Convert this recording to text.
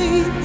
Your